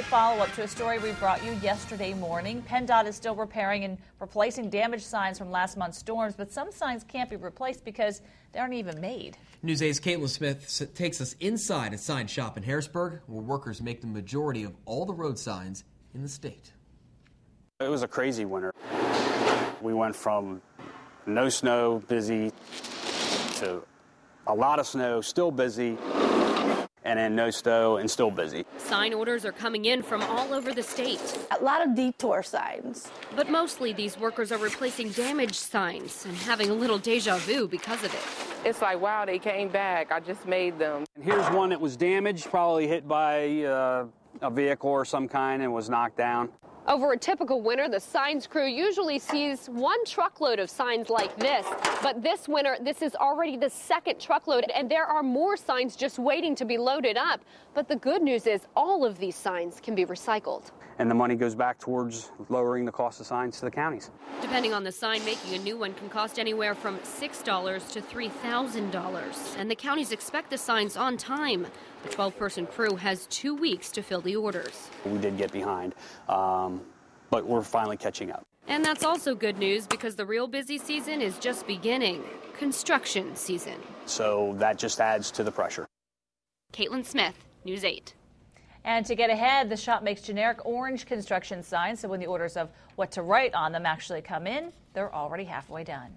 update follow up to a story we brought you yesterday morning. PennDOT is still repairing and replacing damaged signs from last month's storms, but some signs can't be replaced because they aren't even made. News 8's Katelyn Smith takes us inside a sign shop in Harrisburg where workers make the majority of all the road signs in the state. It was a crazy winter. We went from no snow, busy, to a lot of snow, still busy, and then no snow and still busy. Sign orders are coming in from all over the state. A lot of detour signs. But mostly these workers are replacing damaged signs and having a little deja vu because of it. It's like, wow, they came back. I just made them. And here's one that was damaged, probably hit by uh, a vehicle or some kind and was knocked down. Over a typical winter, the signs crew usually sees one truckload of signs like this. But this winter, this is already the second truckload, and there are more signs just waiting to be loaded up. But the good news is all of these signs can be recycled. And the money goes back towards lowering the cost of signs to the counties. Depending on the sign, making a new one can cost anywhere from $6 to $3,000. And the counties expect the signs on time. The 12 person crew has two weeks to fill the orders. We did get behind, um, but we're finally catching up. And that's also good news because the real busy season is just beginning construction season. So that just adds to the pressure. Katelyn Smith, News 8. And to get ahead, the shop makes generic orange construction signs, so when the orders of what to write on them actually come in, they're already halfway done.